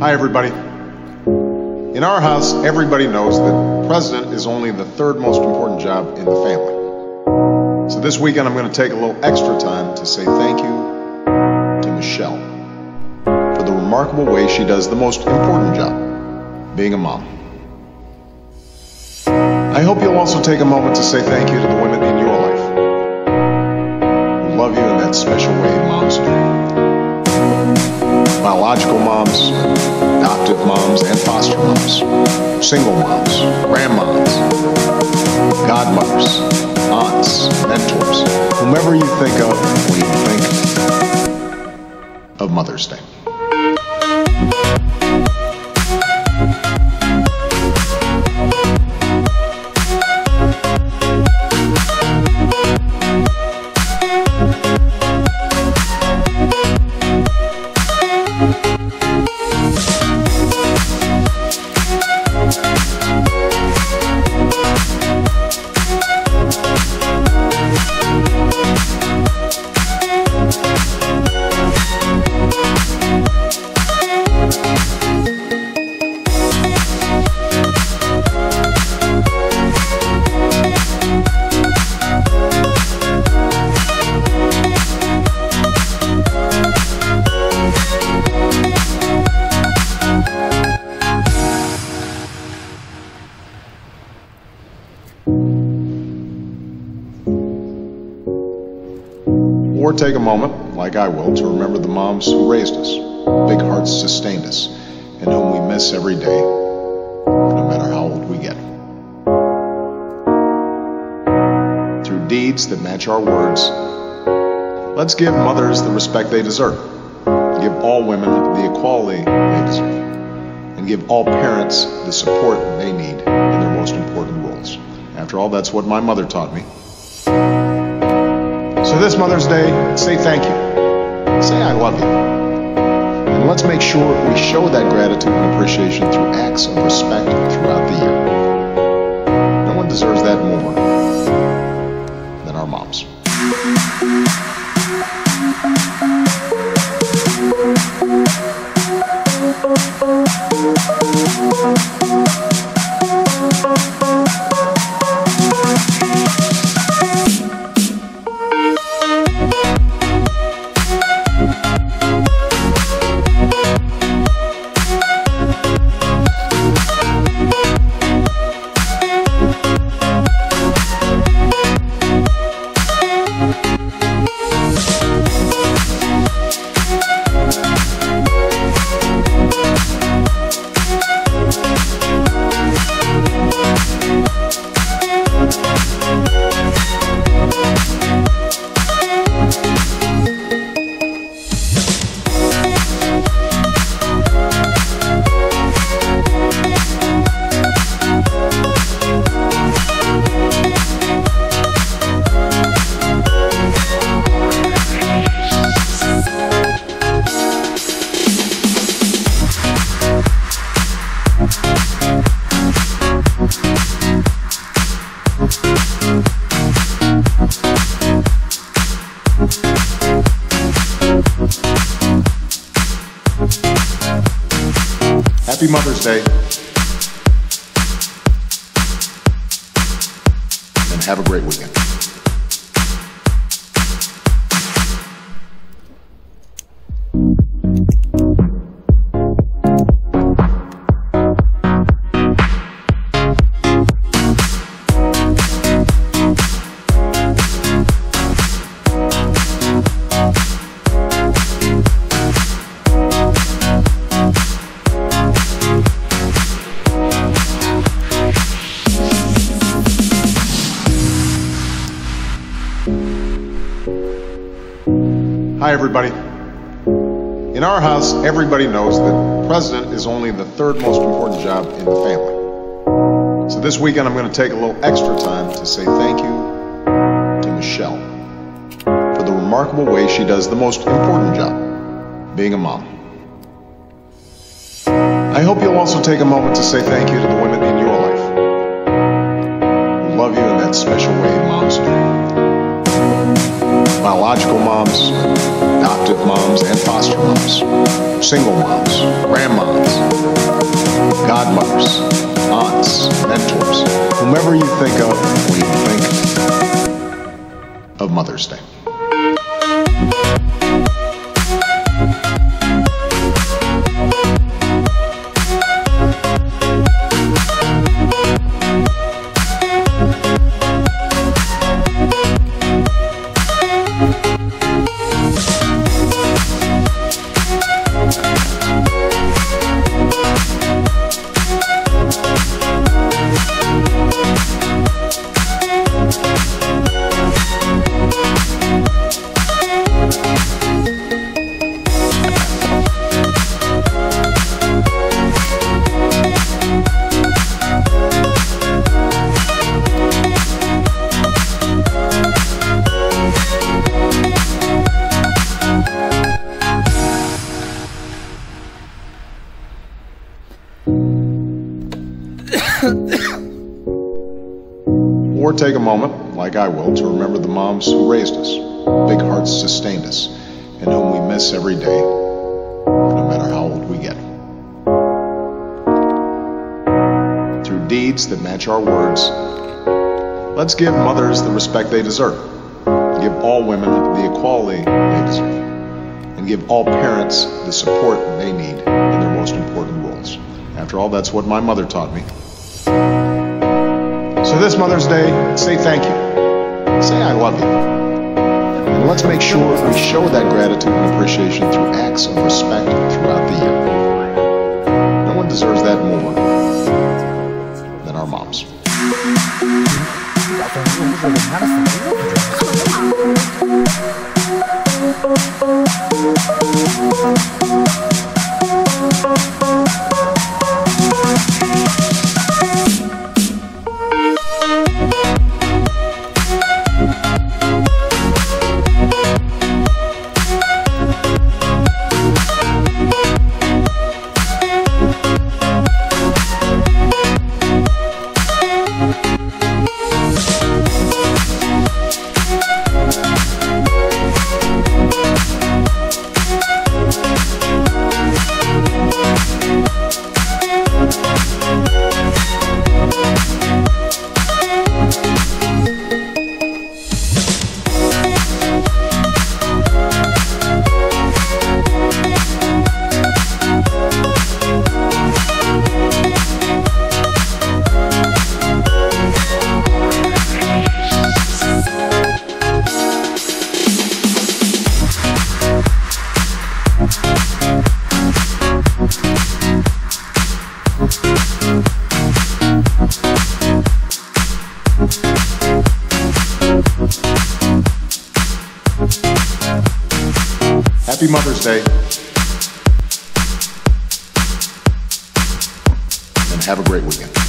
Hi, everybody. In our house, everybody knows that president is only the third most important job in the family. So this weekend, I'm going to take a little extra time to say thank you to Michelle for the remarkable way she does the most important job being a mom. I hope you'll also take a moment to say thank you to the women in your life who love you in that special way moms do biological moms, adoptive moms, and foster moms, single moms, grandmoms, godmothers, aunts, mentors, whomever you think of when you think of Mother's Day. Take a moment, like I will, to remember the moms who raised us, big hearts sustained us, and whom we miss every day, no matter how old we get. Through deeds that match our words, let's give mothers the respect they deserve, give all women the equality they deserve, and give all parents the support they need in their most important roles. After all, that's what my mother taught me. So this Mother's Day, say thank you. Say I love you. And let's make sure we show that gratitude and appreciation through acts of respect throughout the year. No one deserves that more than our moms. Happy Mother's Day. And have a great weekend. Hi, everybody. In our house, everybody knows that president is only the third most important job in the family. So this weekend, I'm going to take a little extra time to say thank you to Michelle for the remarkable way she does the most important job, being a mom. I hope you'll also take a moment to say thank you to the women in your life who love you in that special way moms do. Biological moms, adoptive moms, and foster moms, single moms, grandmoms, godmothers, aunts, mentors, whomever you think of when you think of Mother's Day. Take a moment, like I will, to remember the moms who raised us, big hearts sustained us, and whom we miss every day, no matter how old we get. Through deeds that match our words, let's give mothers the respect they deserve, give all women the equality they deserve, and give all parents the support they need in their most important roles. After all, that's what my mother taught me. So this Mother's Day, say thank you. Say I love you. And let's make sure we show that gratitude and appreciation through acts of respect throughout the year. No one deserves that more than our moms. Happy Mother's Day. And have a great weekend.